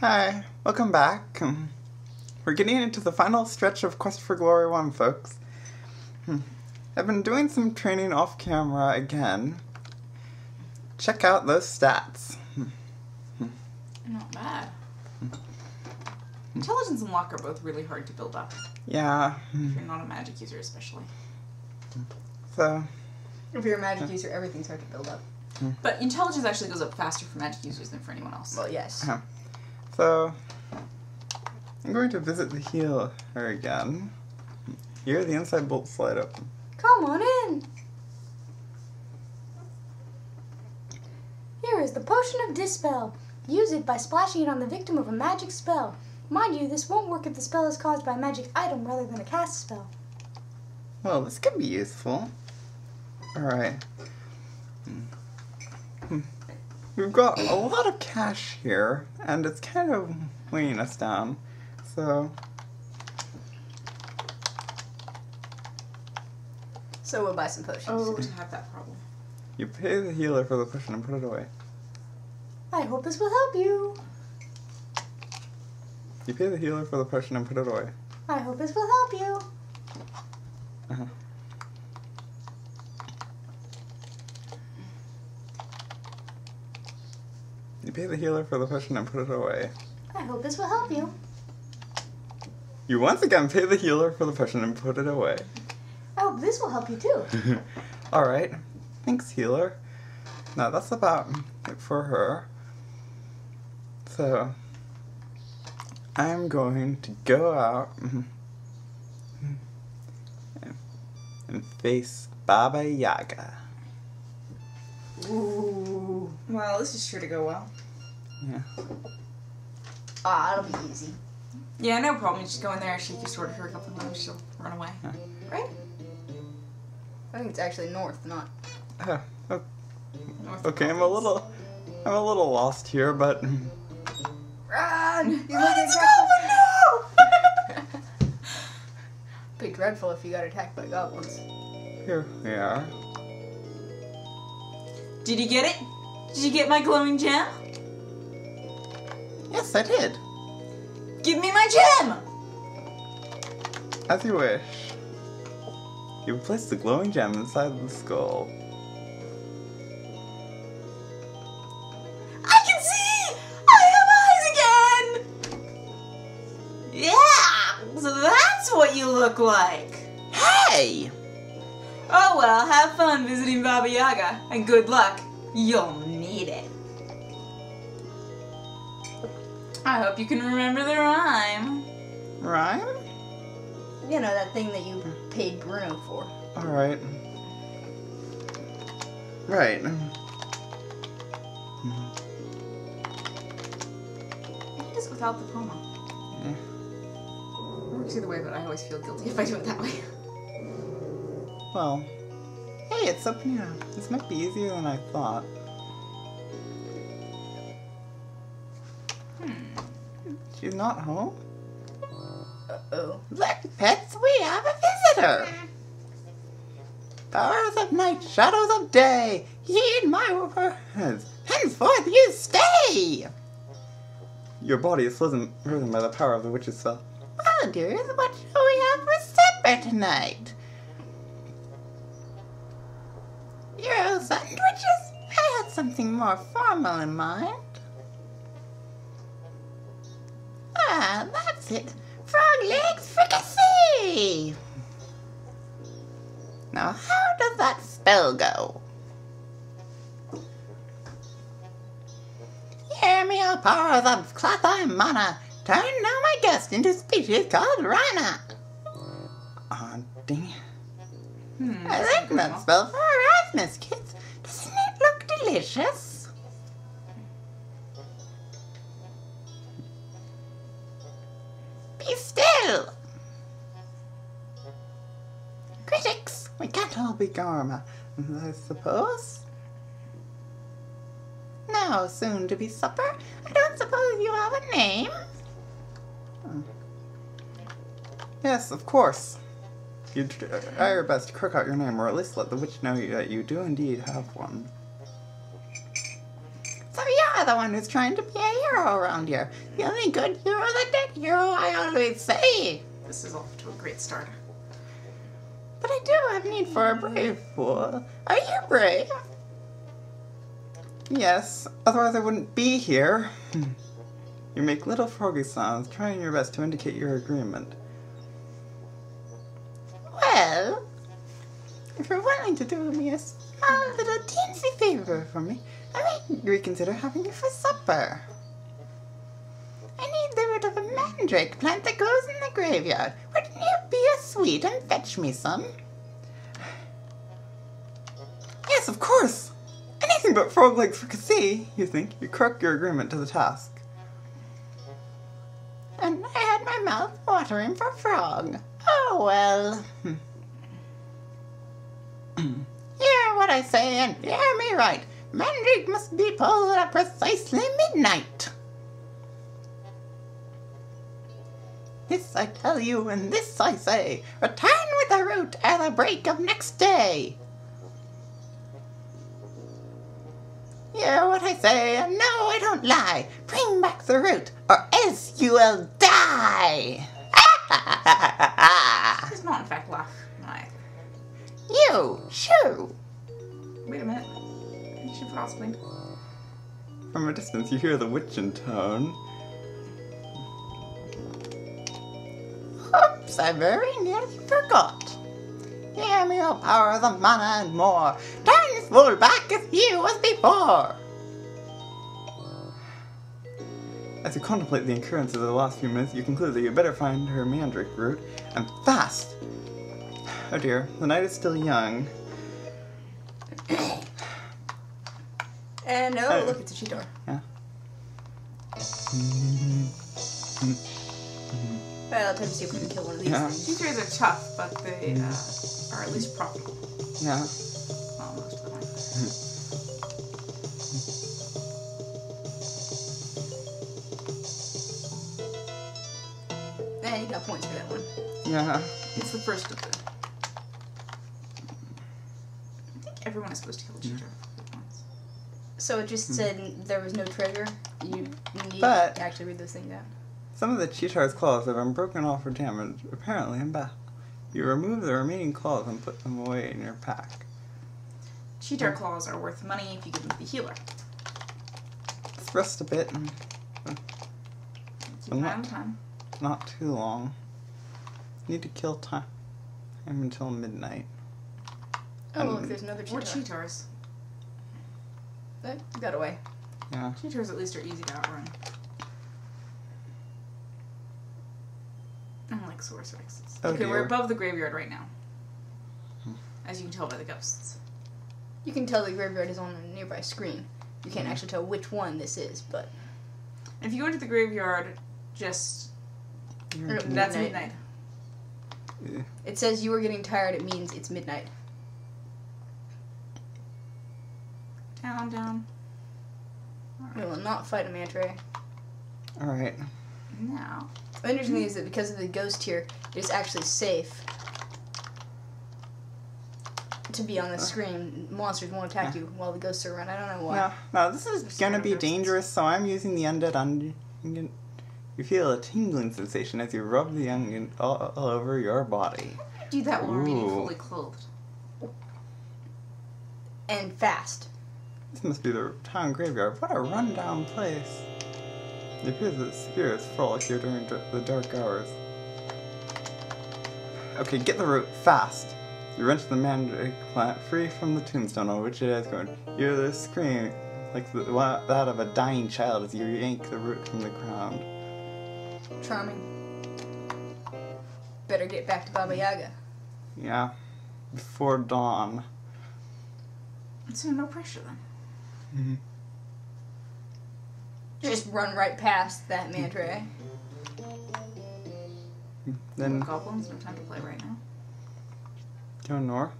Hi, welcome back. Um, We're getting into the final stretch of Quest for Glory 1, folks. Hmm. I've been doing some training off camera again. Check out those stats. Not bad. Intelligence and luck are both really hard to build up. Yeah, hmm. If you're not a magic user, especially. so, If you're a magic user, everything's hard to build up. But intelligence actually goes up faster for magic users than for anyone else. Well, yes. uh-huh. So, I'm going to visit the healer again. Here, the inside bolt slide open. Come on in. Here is the potion of dispel. Use it by splashing it on the victim of a magic spell. Mind you, this won't work if the spell is caused by a magic item rather than a cast spell. Well, this could be useful. Alright. Hmm. We've got a lot of cash here, and it's kind of weighing us down. So, So we'll buy some potions. Oh, to have that problem. you pay the healer for the potion and put it away. I hope this will help you. You pay the healer for the potion and put it away. I hope this will help you. Uh-huh. You pay the healer for the potion and put it away. I hope this will help you. You once again pay the healer for the potion and put it away. I hope this will help you too. Alright. Thanks, healer. Now that's about it for her. So, I'm going to go out and, and face Baba Yaga. Ooh. Well, this is sure to go well. Yeah. Ah, it'll be easy. Yeah, no problem. You just go in there, shake your sword at her a couple of times, she'll run away. Right? I think it's actually north, not. Uh, o- North okay, I'm a little, I'm a little lost here, but Run! You Run, might get it's attacked a goblin, by- Be dreadful if you got attacked by goblins. here we are. Did you get it? Did you get my glowing gem? Yes, I did. Give me my gem! As you wish. You place the glowing gem inside the skull. I can see! I have eyes again! Yeah! So that's what you look like. Hey! Oh well, have fun visiting Baba Yaga, and good luck. You'll I hope you can remember the rhyme. Rhyme? You know, that thing that you paid Bruno for. Alright. Right. It is without the promo. Yeah. It works either way, but I always feel guilty if I do it that way. Well. Hey, it's up yeah. This might be easier than I thought. Not home? Uh oh. Look, pets, we have a visitor! Powers of night, shadows of day, heed my words. Henceforth you stay! Your body is frozen, frozen by the power of the witch's spell. Well, dears, what shall we have for supper tonight? Your sandwiches? I had something more formal in mind. It. Frog legs fricassee! Now, how does that spell go? Hear me, O powers of Clothy Mana! Turn now my guest into species called Rana! Aw, dang it. Hmm. I like that spell for Erasmus, kids. Doesn't it look delicious? Can't be Garma, I suppose. Now, soon to be supper, I don't suppose you have a name? Uh, Yes, of course. You try your best to croak out your name, or at least let the witch know that you do indeed have one. So you're the one who's trying to be a hero around here. The only good hero, the dead hero, I always say. This is off to a great start. But I do have need for a brave fool. Are you brave? Yes, otherwise I wouldn't be here. you make little froggy sounds, trying your best to indicate your agreement. Well, if you're willing to do me a small little teensy favor for me, I may reconsider having you for supper. I need the root of a mandrake plant that grows in the graveyard. Wouldn't you be a sweet and fetch me some? Yes, of course. Anything but frog legs fricassee, you think. You crook your agreement to the task. And I had my mouth watering for frog. Oh well. hear what I say and hear me right. Mandrake must be pulled at precisely midnight. This I tell you, and this I say. Return with the root at the break of next day. Hear what I say, and no, I don't lie. Bring back the root, or else you will die. Does not in fact laugh. Why? you, shoo. Wait a minute. You should possibly. From a distance, you hear the witch intone. I very nearly forgot. Hear me, O power of the mana and more. Turn full back as he was before. As you contemplate the occurrences of the last few minutes, you conclude that you better find her mandrake root, and fast. Oh dear, the night is still young. And oh, Oh. look, it's a cheetaur. Yeah. Well, I'll try to see if we can kill one of these Yeah. things. Cheetaurs are tough, but they uh, are at least profitable. Yeah. Well, most of the time. And you got points for that one. Yeah. It's the first of them. I think everyone is supposed to kill a cheetaur mm-hmm. at. So it just hmm. said there was no trigger. You need But- to actually read those things out. Some of the cheetaur's claws have been broken off or damaged, apparently in battle. You remove the remaining claws and put them away in your pack. Cheetaur claws are worth money if you give them to the healer. Let's rest a bit and Keep I'm not- on time. not too long. Need to kill time I'm until midnight. Oh, look, Um, there's another Or cheetaur. cheetaurs. That got away. Yeah. Cheetaurs at least are easy to outrun. Unlike saurus rexes. Oh okay, we're above the graveyard right now. As you can tell by the ghosts. You can tell the graveyard is on a nearby screen. You can't actually tell which one this is, but If you go into the graveyard, just You're- Mm. that's Midnight. midnight. it says you are getting tired. It means it's midnight. Down, down. We will not fight a manta. Alright. Now, Thing is that because of the ghost here, it's actually safe to be on the screen. Monsters won't attack you while the ghosts are around. I don't know why. No, now this is gonna be dangerous, so I'm using the undead unguent. You feel a tingling sensation as you rub the onion all, all over your body. do that while remaining fully clothed. And fast. This must be the town graveyard. What a rundown place. It appears that spirits frolic here during the dark hours. Okay, get the root fast. You wrench the mandrake plant free from the tombstone on which it has grown. You hear the scream like the, that of a dying child as you yank the root from the ground. Charming. Better get back to Baba Yaga. Yeah, before dawn. So no pressure then. Mm-hmm. Just run right past that manta. Then goblins, no time to play right now. go north.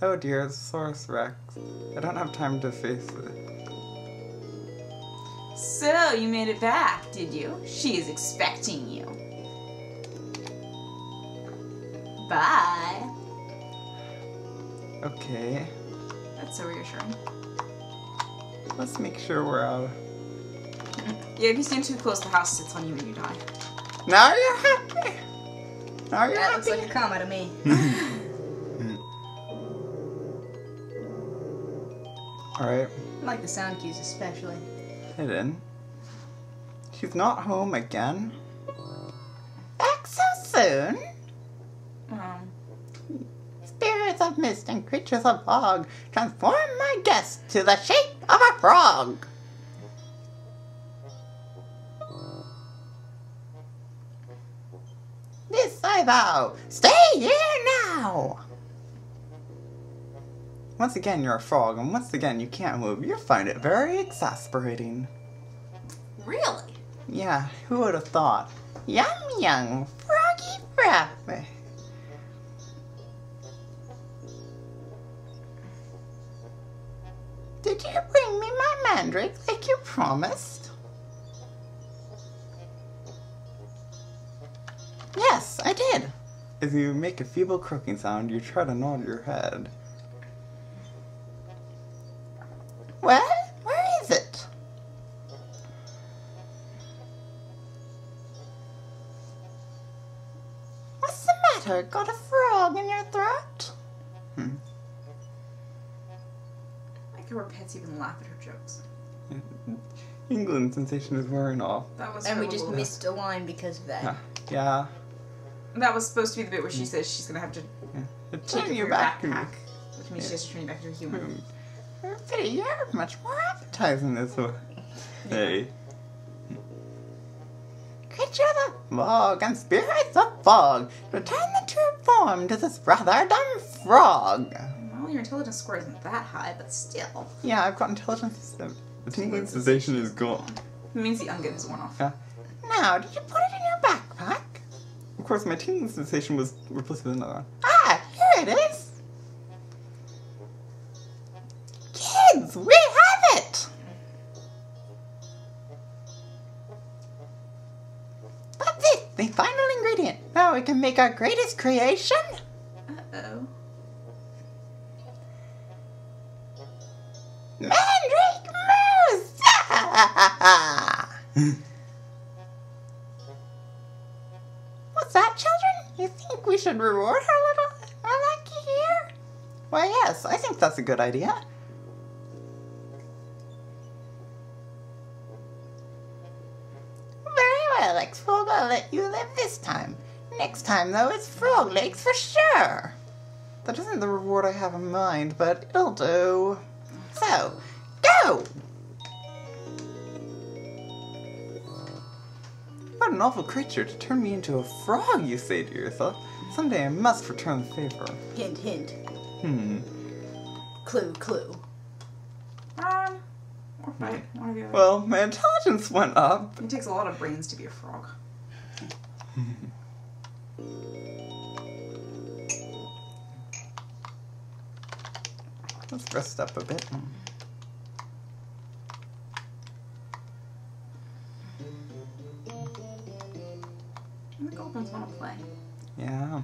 Oh dear, it's Saurus Rex. I don't have time to face it. So you made it back, did you? She is expecting you. Bye. Okay. That's so reassuring. Let's make sure we're out. Yeah, if you stand too close, the house sits on you and you die. Now you're happy. Now you're That looks like a comment to me. All right, I like the sound cues especially. hidden. She's not home again. Back so soon? Um, Spirits of mist and creatures of fog transform my guest to the shape of a frog. This I vow. Stay here now. Once again, you're a frog, and once again, you can't move. You find it very exasperating. really? Yeah, who would have thought? Yum yum, promised? Yes, I did. If you make a feeble croaking sound, you try to nod your head. Well, where is it? What's the matter? Got a frog in your throat? Hmm. I could where pets even laugh at her jokes. England sensation is wearing off. That was And we just little- missed a line because of that. Yeah. Yeah. That was supposed to be the bit where she says she's gonna have to yeah. take Turn it you back. your backpack, which means she has to turn you back to a human. Hmm. Pity you're much more appetizing this way. Hey. Creature of the fog and spirits of fog, return the true form to this rather dumb frog. Well, your intelligence score isn't that high, but still. Yeah, I've got intelligence system. The tingling sensation is gone. It means the unguent is worn off. Yeah. Now, did you put it in your backpack? Of course, my tingling sensation was replaced with another one. Ah, here it is. Kids, we have it. That's it, the final ingredient. Now we can make our greatest creation. What's that, children? You think we should reward our little our lucky here? Why, yes, I think that's a good idea. Very well, X-Frog, I'll let you live this time. Next time, though, it's frog legs for sure. That isn't the reward I have in mind, but it'll do. So, go! An awful creature to turn me into a frog, you say to yourself. Someday I must return the favor. Hint, hint. Hmm. Clue, clue. Run! Or fight. One of the other. Well, my intelligence went up. it takes a lot of brains to be a frog. Let's rest up a bit. Want to play. Yeah,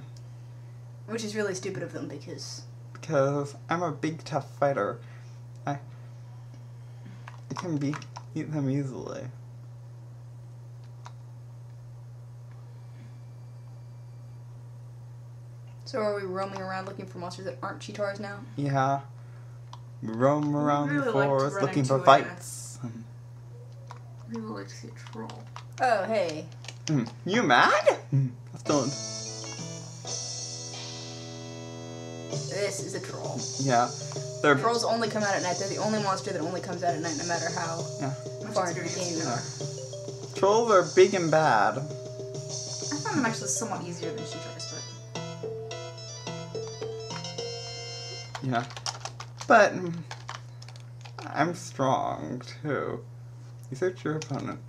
Which is really stupid of them because because I'm a big tough fighter. I I can beat them easily. So are we roaming around looking for monsters that aren't cheetaurs now? Yeah. We roam around really the forest looking for fights. We would like to see a troll. Oh, hey. Hmm. You mad? Hmm. Still, This is a troll. yeah. They're Trolls only come out at night. They're the only monster that only comes out at night, no matter how yeah. Far into the game you are. Trolls are big and bad. I found them actually somewhat easier than cheetahs, but Yeah. But mm, I'm strong too. You search your opponent.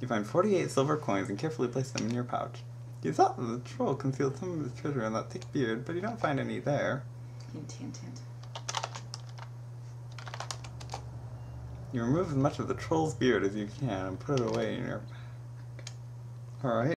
You find 48 silver coins and carefully place them in your pouch. You thought that the troll concealed some of his treasure in that thick beard, but you don't find any there. hint, hint, hint. You remove as much of the troll's beard as you can and put it away in your. Alright.